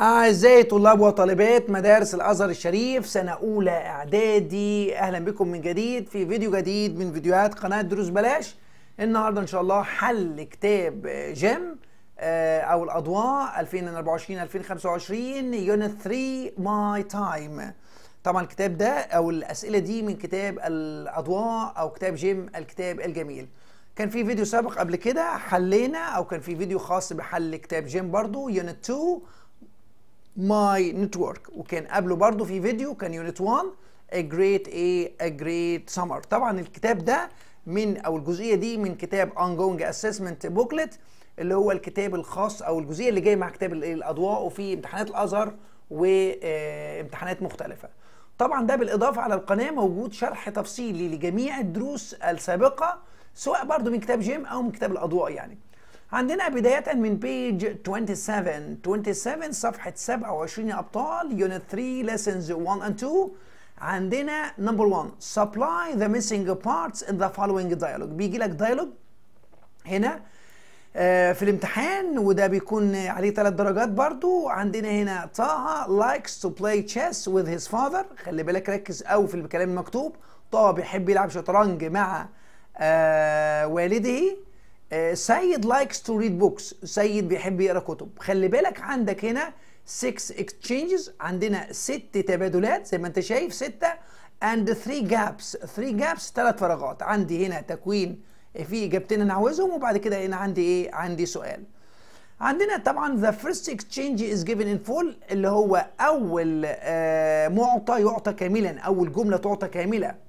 أعزائي طلاب وطالبات مدارس الأزهر الشريف سنة أولى إعدادي. أهلا بكم من جديد في فيديو جديد من فيديوهات قناة دروس بلاش. النهاردة إن شاء الله حل كتاب GEM آه، أو الأضواء 2024-2025 unit 3 My Time. طبعا الكتاب ده أو الأسئلة دي من كتاب الأضواء أو كتاب GEM الكتاب الجميل. كان في فيديو سابق قبل كده حلينا أو كان في فيديو خاص بحل كتاب GEM برضو unit 2 My network وكان قبله برضو في فيديو كان unit 1 a great a a great summer. طبعا الكتاب ده من أو الجزئية دي من كتاب ongoing assessment booklet اللي هو الكتاب الخاص أو الجزئية اللي جاية مع كتاب الأضواء وفي امتحانات الأزهر وامتحانات مختلفة. طبعا ده بالإضافة على القناة موجود شرح تفصيلي لجميع الدروس السابقة سواء برضو من كتاب GEM أو من كتاب الأضواء يعني. عندنا بداية من بيج 27 27 صفحة 27 يا أبطال يونت 3 lessons 1 and 2 عندنا number 1 supply the missing parts in the following dialogue. بيجي لك dialogue هنا آه، في الامتحان وده بيكون عليه ثلاث درجات برضو. عندنا هنا طه likes to play chess with his father. خلي بالك ركز قوي في الكلام المكتوب. طه بيحب يلعب شطرنج مع آه والده. سيد likes to read books سيد بيحب يقرأ كتب. خلي بالك عندك هنا 6 exchanges عندنا ست تبادلات زي ما انت شايف ستة and 3 gaps 3 gaps ثلاث فراغات. عندي هنا تكوين في إجابتين أنا عاوزهم وبعد كده هنا عندي إيه؟ عندي سؤال. عندنا طبعا the first exchange is given in full اللي هو أول آه، معطى يعطى كاملا أول جملة تعطى كاملة.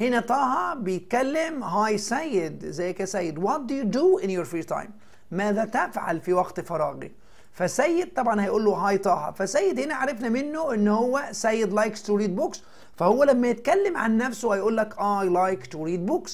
هنا طه بيتكلم هاي سيد ازيك يا سيد what do you do in your free time ماذا تفعل في وقت فراغك فسيد طبعا هيقول له هاي طه. فسيد هنا عرفنا منه إن هو سيد likes to read books. فهو لما يتكلم عن نفسه هيقول لك I like to read books.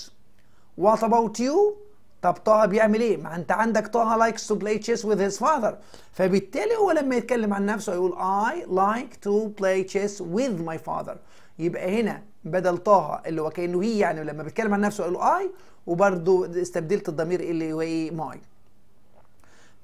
What about you? طب طه بيعمل إيه؟ ما أنت عندك طه likes to play chess with his father. فبالتالي هو لما يتكلم عن نفسه هيقول I like to play chess with my father. يبقى هنا بدل طه اللي هو كأنه هي يعني لما بيتكلم عن نفسه قال I وبرده استبدلت الضمير إللي هو إيه my.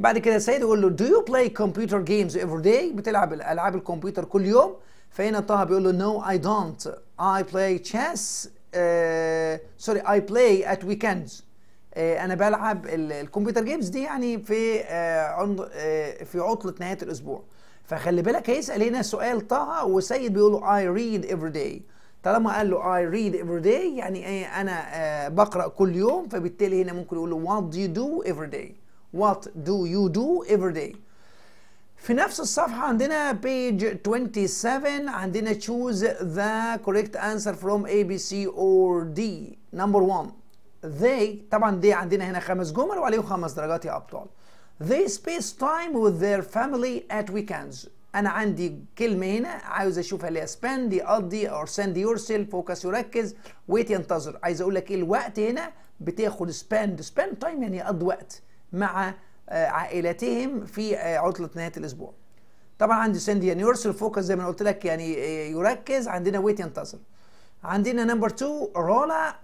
بعد كده السيد يقول له do you play computer games every day? بتلعب ألعاب الكمبيوتر كل يوم. فهنا طه بيقول له don't. I play chess uh, sorry I play at weekends. uh, أنا بلعب ال- ال computer games دي يعني في uh, uh, في عطلة نهاية الأسبوع. فخلي بالك هيسأل هنا سؤال طه وسيد بيقول له I read every day. طالما قال له I read every day يعني إيه أنا آه بقرا كل يوم فبالتالي هنا ممكن يقول له what do you do every day what do you do every day في نفس الصفحة عندنا page 27 عندنا choose the correct answer from A B C or D number one they طبعا دي عندنا هنا خمس جمل وعليهم خمس درجات يا أبطال they space time with their family at weekends أنا عندي كلمة هنا عاوز أشوفها اللي spend يقضي or send yourself focus يركز wait ينتظر. عايز أقول لك إيه؟ الوقت هنا بتاخد spend spend time يعني يقضي وقت مع آه، عائلتهم في آه، عطلة نهاية الأسبوع. طبعا عندي send يعني يرسل focus زي ما قلت لك يعني آه، يركز. عندنا wait ينتظر. عندنا number 2 رولا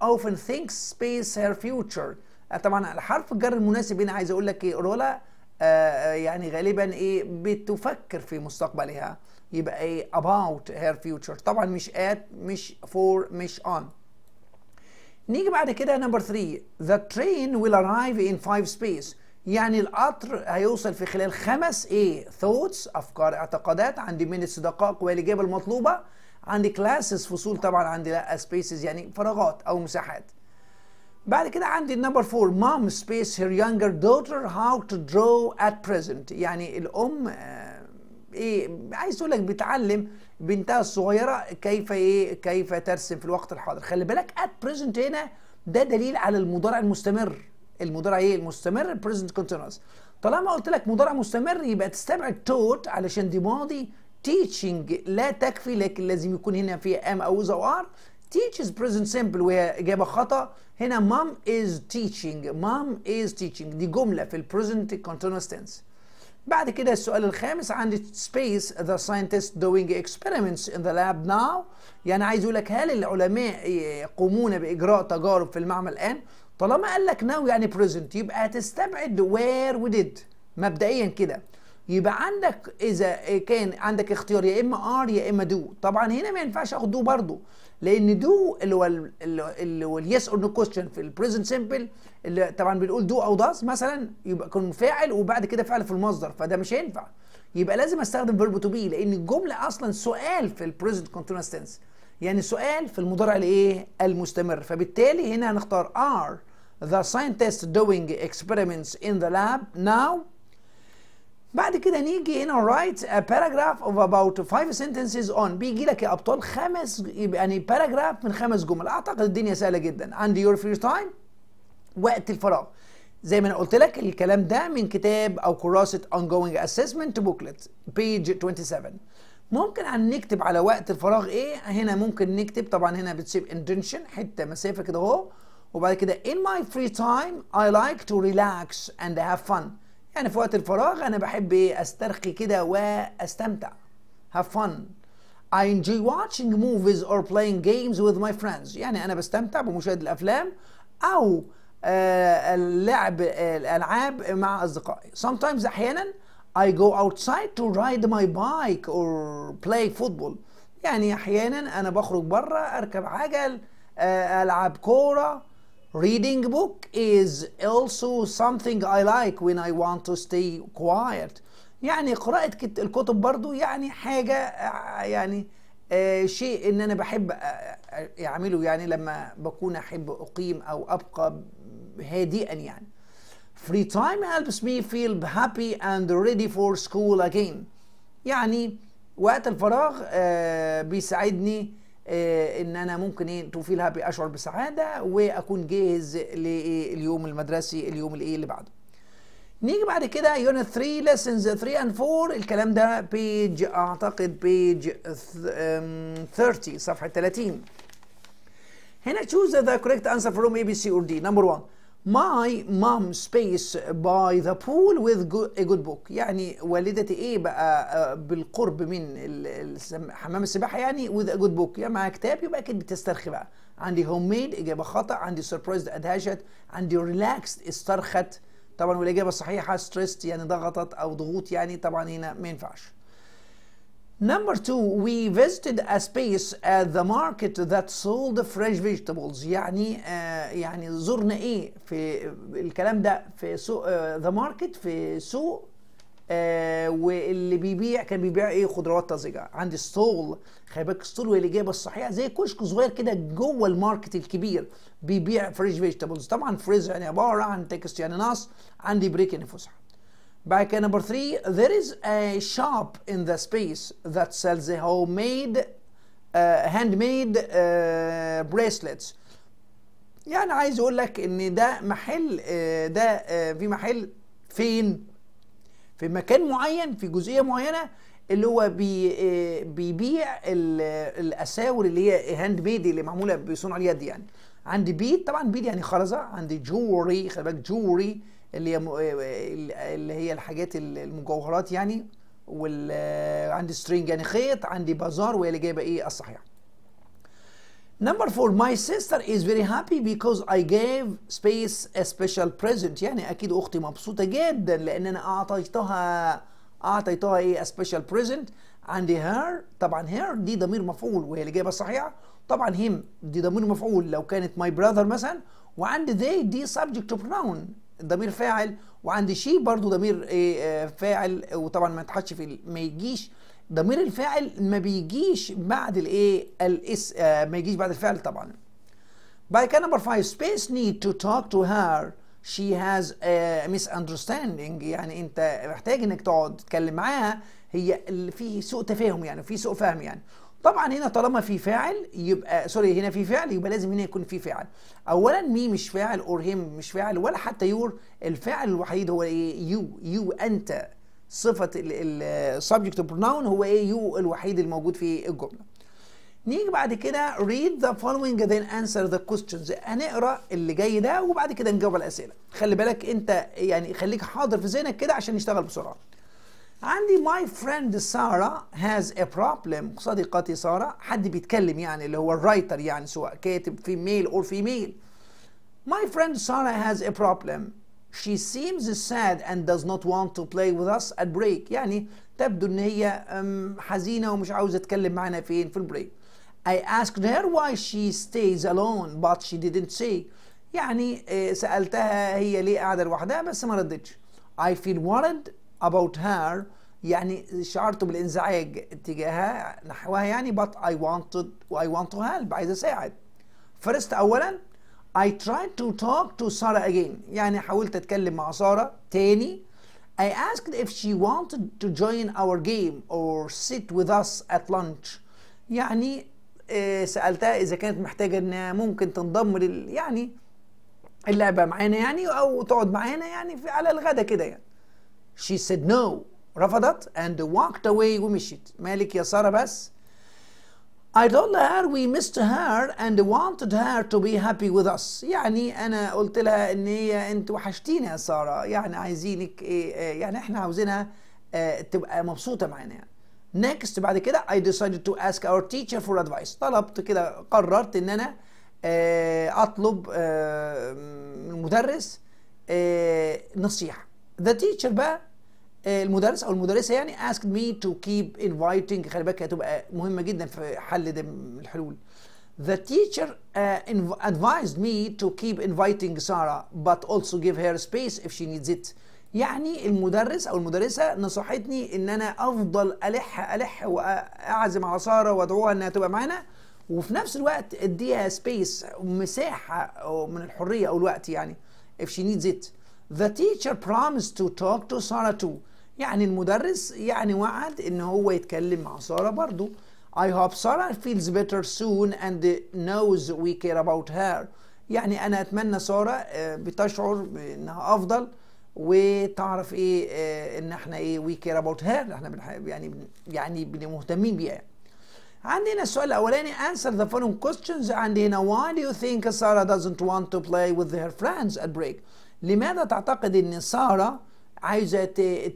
thinks space her future. آه، طبعا الحرف الجر المناسب هنا عايز أقول لك إيه؟ رولا يعني غالبا إيه بتفكر في مستقبلها. يبقى إيه about her future. طبعا مش at مش for مش on. نيجي بعد كده نمبر 3 the train will arrive in five space. يعني القطر هيوصل في خلال خمس إيه thoughts أفكار اعتقادات. عندي minutes دقائق والإجابة المطلوبة. عندي classes فصول طبعا عندي لا spaces يعني فراغات أو مساحات. بعد كده عندي النمبر 4 mom space her younger daughter how to draw at present. يعني الأم آه، إيه عايز أقول لك بتعلم بنتها الصغيرة كيف إيه كيف ترسم في الوقت الحاضر. خلي بالك at present هنا ده دليل على المضارع المستمر. المضارع إيه؟ المستمر present continuous. طالما قلت لك مضارع مستمر يبقى تستبعد taught علشان دي ماضي teaching لا تكفي لكن لازم يكون هنا في am أو is أو are. Teach is present simple وهي إجابة خطأ هنا mom is teaching mom is teaching دي جملة في present continuous tense بعد كده السؤال الخامس عندي space the scientists doing experiments in the lab now يعني عايز يقول لك هل العلماء يقومون بإجراء تجارب في المعمل الآن طالما قال لك now يعني present يبقى هتستبعد where we did مبدئيا كده يبقى عندك إذا كان عندك اختيار يا إما are يا إما do. طبعا هنا ما ينفعش آخد do برضو لأن do اللي هو ال- اللي هو ال yes or no question في ال present simple اللي طبعا بنقول do أو does مثلا يبقى يكون فاعل وبعد كده فعل في المصدر فده مش هينفع. يبقى لازم أستخدم verb to be لأن الجملة أصلا سؤال في ال present continuous tense يعني سؤال في المضارع الإيه؟ المستمر. فبالتالي هنا هنختار are the scientists doing experiments in the lab. Now بعد كده نيجي هنا write a paragraph of about five sentences on. بيجي لك يا أبطال خمس يعني باراجراف من خمس جمل. أعتقد الدنيا سهلة جدا. عندي your free time. وقت الفراغ. زي ما أنا قلت لك الكلام ده من كتاب أو كراسة ongoing assessment booklet. page 27 ممكن عن نكتب على وقت الفراغ إيه؟ هنا ممكن نكتب طبعا هنا بتسيب intention حتة مسافة كده أهو. وبعد كده in my free time I like to relax and have fun. يعني في وقت الفراغ أنا بحب إيه أسترخي كده وأستمتع. Have fun. I enjoy watching movies or playing games with my friends. يعني أنا بستمتع بمشاهدة الأفلام أو آه، اللعب الألعاب مع أصدقائي. Sometimes أحيانا I go outside to ride my bike or play football. يعني أحيانا أنا بخرج بره أركب عجل آه، ألعب كورة. Reading book is also something I like when I want to stay quiet. يعني قراءة كت- الكتب برضو يعني حاجة آه، يعني آه، شيء إن أنا بحب آه، أعمله يعني لما بكون أحب أقيم أو أبقى هادئا يعني. Free time helps me feel happy and ready for school again. يعني وقت الفراغ آه، بيساعدني إن أنا ممكن إيه to feel happy اشعر بسعادة وأكون جاهز لليوم المدرسي اليوم الإيه اللي بعده. نيجي بعد كده unit 3 lessons 3 and 4 الكلام ده page أعتقد page 30 صفحة 30 هنا choose the correct answer from A, B, C or D. Number one. My mom space by the pool with a good book. يعني والدتي إيه بقى آه، بالقرب من حمام السباحة يعني with a good book. يعني معاها كتاب يبقى أكيد بتسترخي بقى. عندي home made إجابة خطأ. عندي surprised ادهشت. عندي relaxed استرخت. طبعا والإجابة الصحيحة stressed يعني ضغطت أو ضغوط يعني طبعا هنا ما ينفعش. Number two, we visited a space at the market that sold fresh vegetables. يعني آه يعني زرنا إيه في الكلام ده في سوق آه the market في سوق آه واللي بيبيع كان بيبيع إيه؟ خضروات طازجة. عندي stall خلي بالك stall وهي الاجابه الصحيحه زي كشك صغير كده جوه ال market الكبير بيبيع fresh vegetables طبعا phrase يعني عبارة عن text يعني نص عندي break يعني فسحة. بعد كده number three there is a shop in the space that sells the homemade uh, handmade uh, bracelets. يعني عايز أقول لك إن ده محل آه، ده آه، في محل فين؟ في مكان معين في جزئية معينة اللي هو bay آه، بيبيع ال- الأساور اللي هي handmade اللي معمولة بصنع اليد يعني. عندي bead طبعا bead يعني خرزة عندي jewellery خلي بالك jewellery اللي هي م- آه، اللي هي الحاجات ال- المجوهرات يعني وعندي string يعني خيط عندي بازار وهي اللي جايبة إيه الصحيحه Number four, my sister is very happy because I gave Space a special present. يعني أكيد أختي مبسوطة جدا لأن أنا أعطيتها أعطيتها إيه special present. عندي her طبعا her دي ضمير مفعول وهي الإجابة الصحيحة. طبعا him دي ضمير مفعول لو كانت my brother مثلا. وعندي they دي subject to pronoun ضمير فاعل وعندي she برضو ضمير إيه آه، فاعل وطبعا ما يتحطش في ما يجيش. ضمير الفاعل ما بيجيش بعد الايه ال us آه ما يجيش بعد الفعل طبعا. بعد كده number 5 space need to talk to her she has a misunderstanding. يعني انت محتاج انك تقعد تتكلم معاها. هي في سوء تفاهم يعني في سوء فهم يعني. طبعا هنا طالما في فاعل يبقى sorry هنا في فعل يبقى لازم هنا يكون في فاعل. اولا me مش فاعل or him مش فاعل ولا حتى your الفاعل الوحيد هو إيه؟ you you أنت. صفة ال subject pronoun هو إيه؟ you الوحيد الموجود في الجملة. نيجي بعد كده read the following then answer the questions. هنقرأ اللي جاي ده وبعد كده نجاوب على الأسئلة. خلي بالك أنت يعني خليك حاضر في ذهنك كده عشان نشتغل بسرعة. عندي my friend سارة has a problem صديقتي سارة حد بيتكلم يعني اللي هو الرايتر يعني سواء كاتب في ميل or female my friend Sarah has a problem she seems sad and does not want to play with us at break يعني تبدو ان هي حزينة ومش عاوزة تتكلم معنا فين في البريك I asked her why she stays alone but she didn't say يعني سألتها هي ليه قاعدة لوحدها بس ما ردتش I feel worried about her يعني شعرت بالإنزعاج تجاهها نحوها يعني but I wanted I want to help عايز أساعد. First اولا I tried to talk to Sarah again يعني حاولت أتكلم مع سارة. تاني I asked if she wanted to join our game or sit with us at lunch. يعني سألتها إذا كانت محتاجة إنها ممكن تنضم لل يعني اللعبة معانا يعني أو تقعد معانا يعني في على الغدا كده يعني. She said no. رفضت and walked away ومشيت. مالك يا سارة بس. I told her we missed her and wanted her to be happy with us. يعني أنا قلت لها إن هي أنت وحشتينا يا سارة. يعني عايزينك إيه يعني إحنا عاوزينها تبقى مبسوطة معانا. يعني Next بعد كده I decided to ask our teacher for advice. طلبت كده قررت إن أنا أطلب من المدرس نصيحة. The teacher بقى المدرس أو المدرسة يعني asked me to keep inviting خلي بالك هتبقى مهمة جدا في حل ده الحلول. The teacher uh, advised me to keep inviting Sarah but also give her space if she needs it. يعني المدرس أو المدرسة نصحتني إن أنا أفضل ألح ألح وأعزم على ساره وأدعوها إنها تبقى معانا وفي نفس الوقت أديها سبيس مساحة من الحرية أو الوقت يعني if she needs it. The teacher promised to talk to Sarah too. يعني المدرس يعني وعد ان هو يتكلم مع سارة برضو. I hope Sarah feels better soon and knows we care about her. يعني أنا أتمنى سارة بتشعر بأنها أفضل وتعرف إيه إن إحنا إيه we care about her إحنا يعني يعني مهتمين بيها. عندنا السؤال الأولاني answer the following questions عندي هنا why do you think Sarah doesn't want to play with her friends at break لماذا تعتقد إن سارة عايزة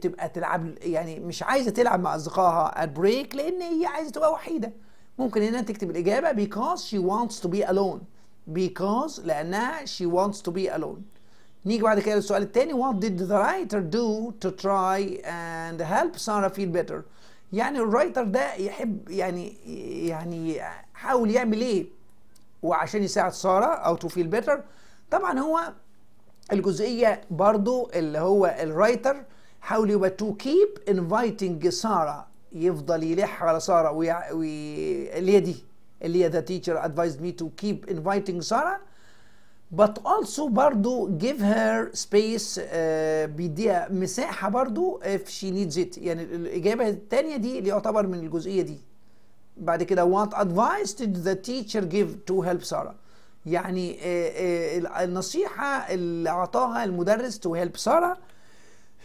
تبقى تلعب يعني مش عايزة تلعب مع أصدقائها break لأن هي عايزة تبقى وحيدة. ممكن هنا تكتب الإجابة because she wants to be alone. Because لأنها she wants to be alone. نيجي بعد كده للسؤال الثاني what did the writer do to try and help Sarah feel better? يعني الرايتر ده يحب يعني يعني حاول يعمل إيه؟ وعشان يساعد سارة أو to feel better. طبعا هو الجزئية برضو اللي هو ال writer حاول يبقى to keep inviting سارة يفضل يلح على سارة ويع... وي... اللي هي دي اللي هي the teacher advised me to keep inviting سارة. But also برضو give her space uh, بيديها مساحة برضو if she needs it. يعني الإجابة الثانية دي اللي يعتبر من الجزئية دي. بعد كده what advice did the teacher give to help سارة. يعني النصيحة اللي أعطاها المدرس to help سارة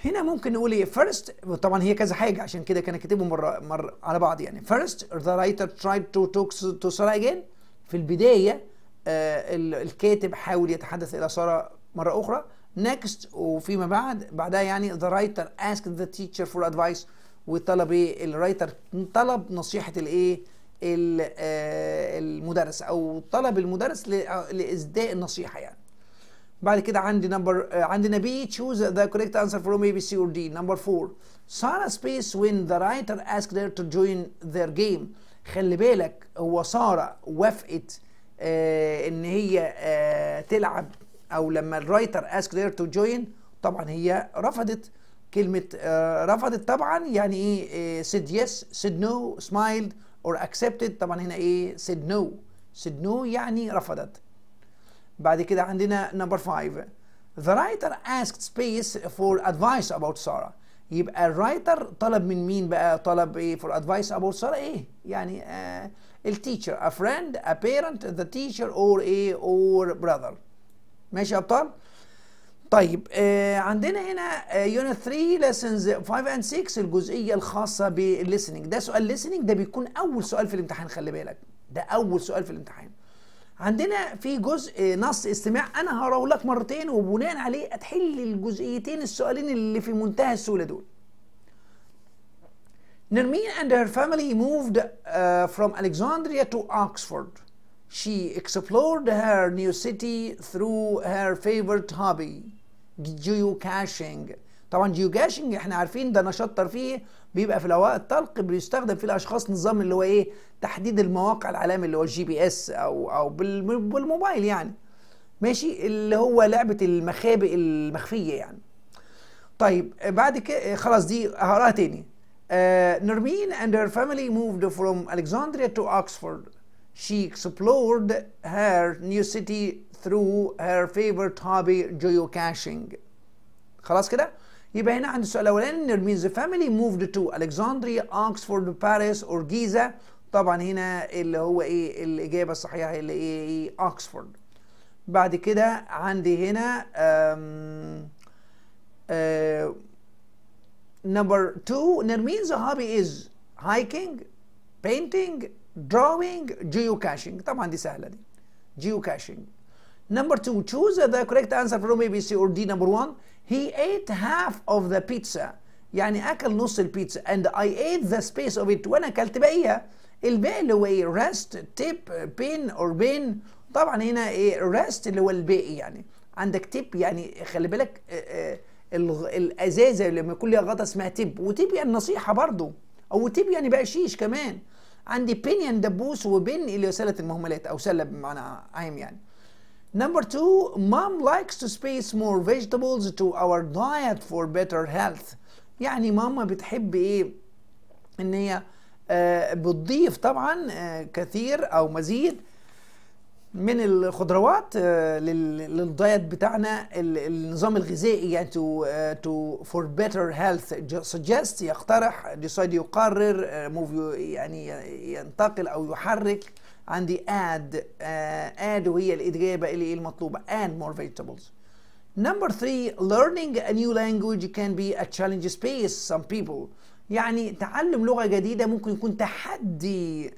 هنا ممكن نقول إيه first طبعا هي كذا حاجة عشان كده كان كاتبهم مرة مرة على بعض يعني. First the writer tried to talk to Sarah again. في البداية الكاتب حاول يتحدث إلى سارة مرة أخرى. Next وفيما بعد بعدها يعني the writer asked the teacher for advice. وطلب إيه ال writer طلب نصيحة الإيه؟ المدرس أو طلب المدرس لاسداء النصيحة يعني. بعد كده عندي number عندنا B choose the correct answer from A B C or D. Number 4 Sarah space when the writer asked her to join their game. خلي بالك هو سارة وافقت آه إن هي آه تلعب أو لما ال writer asked her to join طبعا هي رفضت كلمة آه رفضت طبعا يعني إيه said yes said no smiled or accepted طبعا هنا إيه said no said no يعني رفضت بعد كده عندنا number 5 the writer asked space for advice about Sarah يبقى ال writer طلب من مين بقى طلب إيه for advice about Sarah إيه يعني آه ال teacher a friend a parent the teacher or إيه or brother ماشي يا ابطال طيب آه عندنا هنا unit 3 lessons 5 and 6 الجزئية الخاصة بالlistening. ده سؤال listening ده بيكون أول سؤال في الامتحان خلي بالك. ده أول سؤال في الامتحان. عندنا في جزء نص استماع. أنا هقراه لك مرتين وبناء عليه هتحل الجزئيتين السؤالين اللي في منتهى السهولة دول. Nermeen and her family moved uh, from Alexandria to Oxford. She explored her new city through her favorite hobby. geocaching طبعا geocaching إحنا عارفين ده نشاط ترفيهي بيبقى في الأوقات الطلق بيستخدم في الأشخاص نظام اللي هو إيه؟ تحديد المواقع العالمي اللي هو ال GPS أو أو بالموبايل يعني. ماشي؟ اللي هو لعبة المخابئ المخفية يعني. طيب بعد كده خلاص دي هقراها تاني. uh, Nermeen and her family moved from Alexandria to Oxford. She explored her new city through her favorite hobby geocaching خلاص كده يبقى هنا عند السؤال الاولاني Nermeen the family moved to Alexandria Oxford Paris or Giza طبعا هنا اللي هو إيه الاجابه الصحيحه اللي إيه اوكسفورد بعد كده عندي هنا number 2 Nermeen's hobby is hiking painting drawing geocaching طبعا دي سهله دي geocaching Number two, choose the correct answer from A, B, C or D. Number one, he ate half of the pizza. يعني أكل نص البيتزا and I ate the space of it. وأنا أكلت بقية. الباقي اللي هو إيه؟ rest, tip, pin or bin. طبعا هنا إيه؟ rest اللي هو الباقي يعني. عندك تيب يعني خلي بالك آه آه الأزازة لما يكون ليها غطا اسمها تيب وتيب يعني نصيحة برضو. أو تيب يعني بقشيش كمان. عندي بين يعني دبوس وبن اللي هي سلة المهملات أو سلة بمعنى عام يعني. Number two, mom likes to space more vegetables to our diet for better health. يعني ماما بتحب إيه؟ إن هي آه بتضيف طبعا آه كثير أو مزيد من الخضروات آه للدايت بتاعنا النظام الغذائي يعني uh, to for better health suggest يقترح decide يقرر يعني ينتقل أو يحرك عندي add uh, add وهي الإجابة اللي المطلوبة add more vegetables number three learning a new language can be a challenge space some people يعني تعلم لغة جديدة ممكن يكون تحدي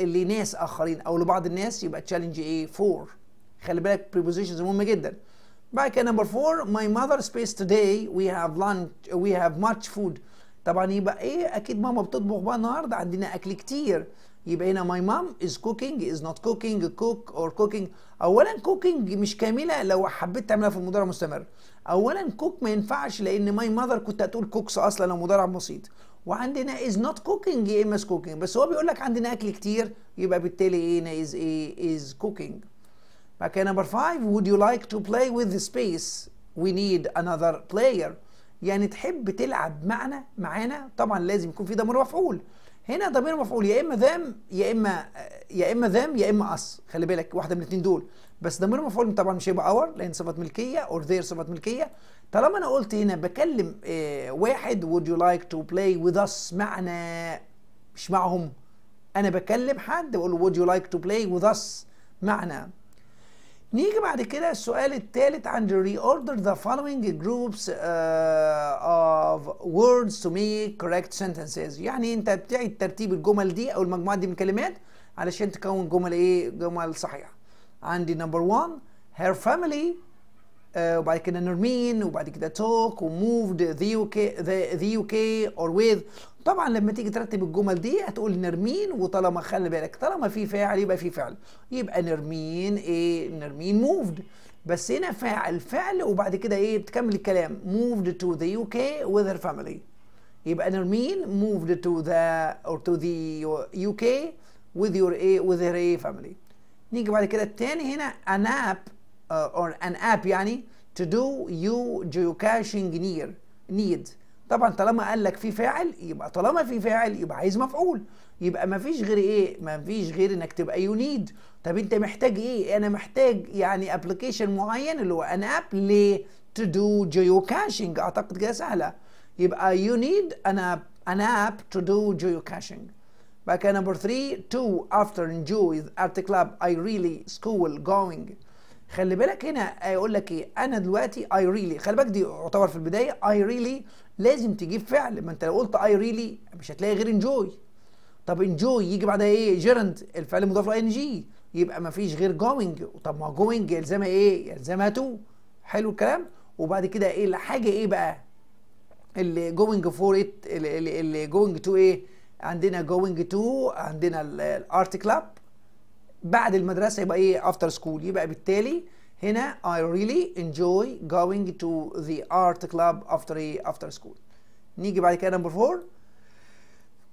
لناس آخرين أو لبعض الناس يبقى challenge إيه for خلي بالك prepositions مهمة جدا بعد كده number four my mother space today we have lunch we have much food طبعا يبقى إيه أكيد ماما بتطبخ بقى النهارده عندنا اكل كتير يبقى هنا my mom is cooking is not cooking cook or cooking. اولا cooking مش كاملة لو حبيت تعملها في المضارع مستمر. اولا cook ما ينفعش لأن my mother كنت هتقول cooks أصلا لو مضارع بسيط. وعندنا is not cooking يا إما is cooking. بس هو بيقول لك عندنا أكل كتير يبقى بالتالي إيه هنا is إيه is cooking. بعد كده number five would you like to play with the space? We need another player. يعني تحب تلعب معنا معانا؟ طبعا لازم يكون في ضمير مفعول. هنا ضمير مفعول يا إما them يا إما يا إما them يا إما us خلي بالك واحدة من الاثنين دول. بس ضمير مفعول طبعا مش هيبقى our لأن صفه ملكية or their صفه ملكية. طالما أنا قلت هنا بكلم آه واحد would you like to play with us معنا مش معهم. أنا بكلم حد بقول له would you like to play with us معنا. نيجي بعد كده السؤال الثالث عند reorder the following groups uh, of words to make correct sentences. يعني انت بتعيد ترتيب الجمل دي أو المجموعات دي من الكلمات علشان تكون جمل إيه؟ جمل صحيحة. عندي نمبر 1 her family uh, وبعد كده نرمين وبعد كده talk وmoved the UK the, the UK or with طبعا لما تيجي ترتب الجمل دي هتقول نرمين وطالما خلي بالك طالما في فاعل يبقى في فعل. يبقى نرمين إيه؟ نرمين موفد بس هنا فاعل فعل وبعد كده إيه؟ بتكمل الكلام. moved to the UK with her family. يبقى نرمين moved to the or to the UK with your a with her a family. نيجي بعد كده التاني هنا app uh, or an app يعني to do you geocaching near need طبعا طالما قال لك في فاعل يبقى طالما في فاعل يبقى عايز مفعول. يبقى ما فيش غير إيه؟ ما فيش غير إنك تبقى you need. طب أنت محتاج إيه؟ أنا محتاج يعني application معين اللي هو an app ل to do geocaching أعتقد كده سهلة. يبقى you need an app an app to do geocaching كده number 3 to after enjoy art club I really school going خلي بالك هنا يقول لك إيه؟ أنا دلوقتي I really خلي بالك دي يعتبر في البداية I really لازم تجيب فعل. ما انت لو قلت I really مش هتلاقي غير enjoy طب enjoy يجي بعدها إيه؟ gerund الفعل مضاف له ing يبقى ما فيش غير جوينج طب ما جوينج يلزمها إيه؟ يلزمها to حلو الكلام. وبعد كده إيه الحاجة إيه بقى؟ اللي going for at اللي going to إيه؟ عندنا going to عندنا ال art club بعد المدرسة يبقى إيه؟ after school يبقى بالتالي هنا I really enjoy going to the art club after after school نيجي بعد كده نمبر 4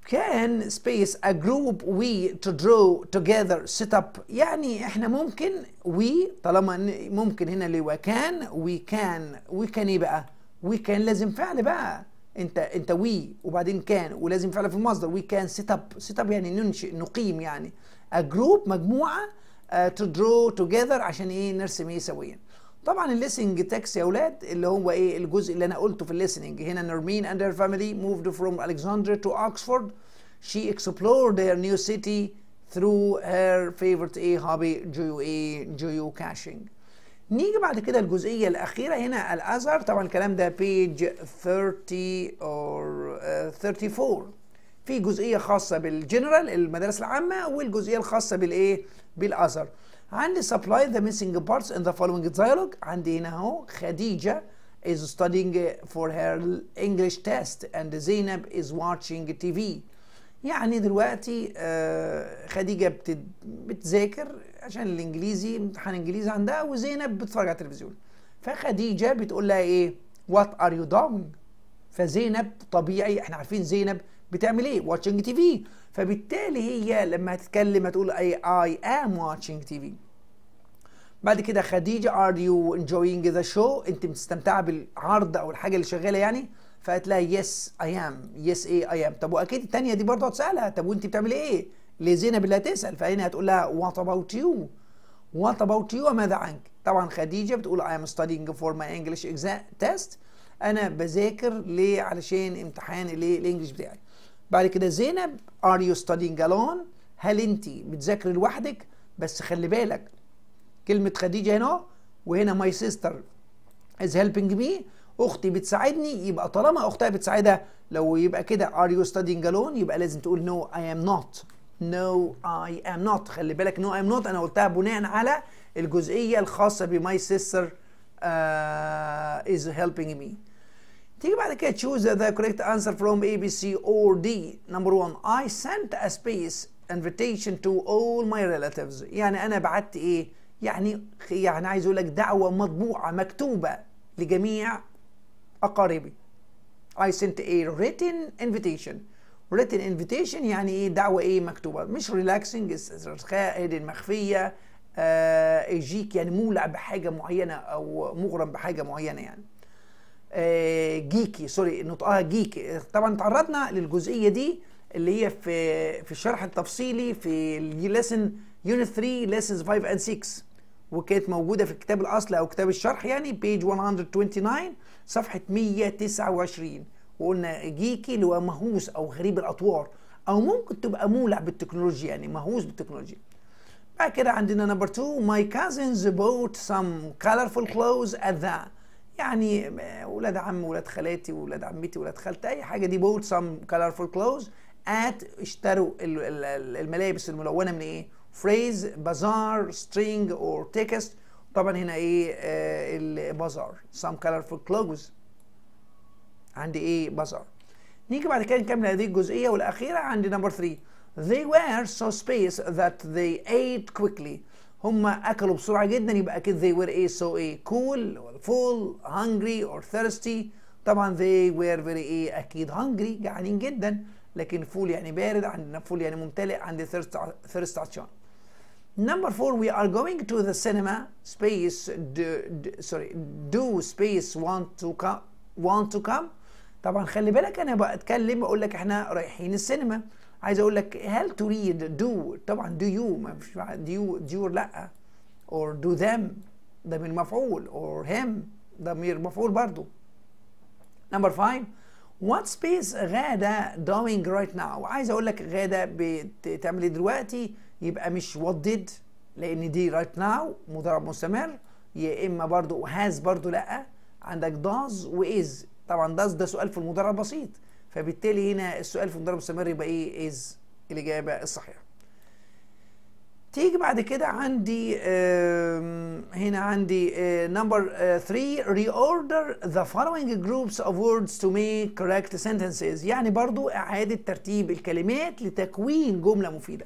can space a group we to draw together set up يعني إحنا ممكن we طالما ممكن هنا اللي هو can we can we can إيه بقى we can لازم فعل بقى انت انت we وبعدين كان ولازم فعل في المصدر we can set up set up يعني ننشئ نقيم يعني a group مجموعه to draw together عشان إيه نرسم إيه سويا. طبعا ال listening text يا أولاد اللي هو إيه الجزء اللي أنا قلته في ال listening هنا نرمين and her family moved from Alexandria to Oxford. She explored their new city through her favorite إيه hobby geo إيه geocaching نيجي بعد كده الجزئية الأخيرة هنا الأزهر. طبعا الكلام ده page 30 or uh, 34 في جزئية خاصة بالجنرال المدارس العامة والجزئية الخاصة بالإيه بالازهر عندي supply the missing parts in the following dialogue. عندي هنا أهو خديجة is studying for her English test and زينب is watching TV يعني دلوقتي آه خديجة. بتذاكر عشان الإنجليزي امتحان إنجليزي عندها وزينب بتتفرج على التلفزيون. فخديجة بتقول لها إيه؟ What are you doing? فزينب طبيعي إحنا عارفين زينب بتعمل إيه؟ Watching TV فبالتالي هي لما هتتكلم هتقول اي I am watching TV بعد كده خديجة are you enjoying the show? انت مستمتعة بالعرض أو الحاجة اللي شغالة يعني؟ فقالت لها yes I am. Yes إيه I am. طب وأكيد التانية دي برضه هتسألها. طب وأنت بتعملي إيه؟ لزينب اللي هتسأل فهنا هتقول لها what about you? What about you وماذا عنك؟ طبعا خديجة بتقول am studying for my English exam test. أنا بذاكر ليه؟ علشان امتحان الايه بتاعي. بعد كده زينب are you studying alone هل انت بتذاكري لوحدك؟ بس خلي بالك كلمة خديجة هنا وهنا my sister is helping me. أختي بتساعدني يبقى طالما أختها بتساعدها لو يبقى كده are you studying alone يبقى لازم تقول no I am not. No I am not. خلي بالك no I am not. أنا قلتها بناء على الجزئية الخاصة ب my sister uh, is helping me. تيجي بعد كده choose the correct answer from A, B, C or D. Number one, I sent a space invitation to all my relatives. يعني أنا بعت إيه؟ يعني يعني عايز أقول لك دعوة مطبوعة مكتوبة لجميع أقاربي. I sent a written invitation. written invitation يعني إيه؟ دعوة إيه مكتوبة. مش relaxing hidden المخفية آه geeky يعني مولع بحاجة معينة أو مغرم بحاجة معينة يعني. geeky sorry نطقها geeky. طبعا تعرضنا للجزئية دي اللي هي في في الشرح التفصيلي في ال lesson unit 3 lessons 5 and 6 وكانت موجودة في الكتاب الاصلي أو كتاب الشرح يعني page 129 صفحة 129 وقلنا جيكي اللي هو مهووس أو غريب الأطوار أو ممكن تبقى مولع بالتكنولوجيا يعني مهووس بالتكنولوجيا. بعد كده عندنا نمبر 2 my cousins bought some colorful clothes at the يعني ولاد عم ولاد خالاتي ولاد عمتي ولاد خالتي أي حاجة. دي bought some colorful clothes at اشتروا الملابس الملونة من إيه؟ Phrase بازار string or text. طبعا هنا إيه؟ البازار some colorful clothes. عندي إيه؟ بازار نيجي بعد كده نكمل هذه الجزئية والأخيرة. عندي نمبر 3 they were so spaced that they ate quickly. هم اكلوا بسرعة جدا يبقى أكيد they were إيه so إيه cool or full hungry or thirsty طبعا they were very إيه أكيد hungry جعانين جدا لكن full يعني بارد عندنا full يعني ممتلئ عندي thirst thirsty عطشان Number four, we are going to the cinema. Space, do, do, sorry, do space want to come? Want to come? طبعا خلي بالك أنا بتكلم بقول لك إحنا رايحين السينما. عايز أقول لك هل تريد do طبعا do you ما فيش ديو ديو لأ. or do them ضمير مفعول. or him ضمير مفعول برضو. number 5 what space غادة doing right now عايز أقول لك غادة بتعمل دلوقتي يبقى مش what did لأن دي right now مضارع مستمر. يا إما برضو has برضو لأ. عندك does was طبعا does ده سؤال في المضارع بسيط. فبالتالي هنا السؤال في المضارع المستمر يبقى إيه؟ is الإجابة الصحيحة. تيجي بعد كده عندي هنا عندي number 3 reorder the following groups of words to make correct sentences. يعني برضو إعادة ترتيب الكلمات لتكوين جملة مفيدة.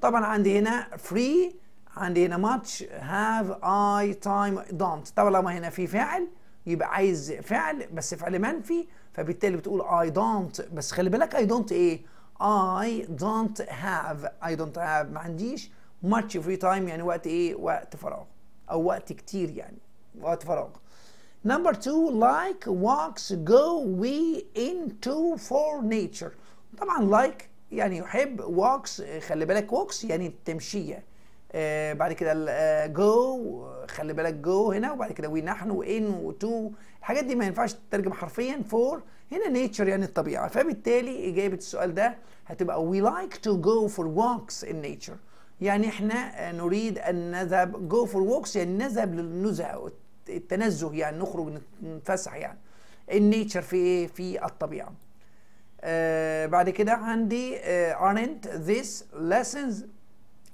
طبعا عندي هنا free عندي هنا much have I time don't. طالما هنا في فعل يبقى عايز فعل بس فعل منفي. فبالتالي بتقول I don't بس خلي بالك I don't إيه؟ I don't have I don't have. ما عنديش much free time يعني وقت إيه؟ وقت فراغ أو وقت كتير يعني وقت فراغ. Number two, like, walks, go, we, into, for nature. طبعا like يعني يحب walks خلي بالك walks يعني التمشية. آه بعد كده آه go خلي بالك go هنا وبعد كده we نحن وin وتو الحاجات دي ما ينفعش تترجم حرفيا for. هنا nature يعني الطبيعة. فبالتالي إجابة السؤال ده هتبقى we like to go for walks in nature. يعني إحنا نريد أن نذهب go for walks يعني نذهب للنزهة التنزه يعني نخرج نتفسح يعني. النيتشر في إيه؟ في الطبيعة. آه بعد كده عندي آه aren't these lessons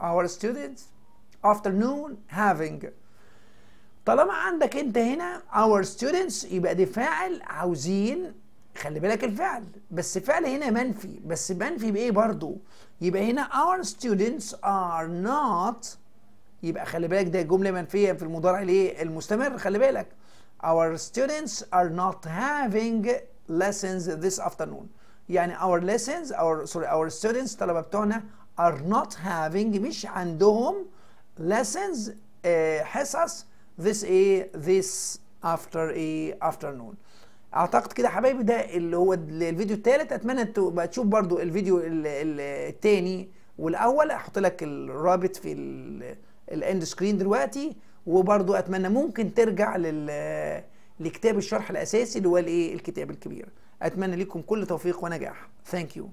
our students afternoon having. طالما عندك انت هنا our students يبقى دي فاعل عاوزين خلي بالك الفعل بس فعل هنا منفي بس منفي بإيه برضو؟ يبقى هنا our students are not يبقى خلي بالك ده جملة منفية في المضارع الايه المستمر خلي بالك. Our students are not having lessons this afternoon. يعني our lessons our sorry our students طلبة بتوعنا are not having مش عندهم lessons آه حصص this إيه this after إيه afternoon. أعتقد كده حبايبي ده اللي هو الفيديو الثالث أتمنى تبقى تشوف برضو الفيديو الثاني والأول. أحط لك الرابط في ال end screen دلوقتي. وبرضو أتمنى ممكن ترجع لل لكتاب الشرح الأساسي اللي هو الإيه؟ الكتاب الكبير. أتمنى لكم كل توفيق ونجاح. thank you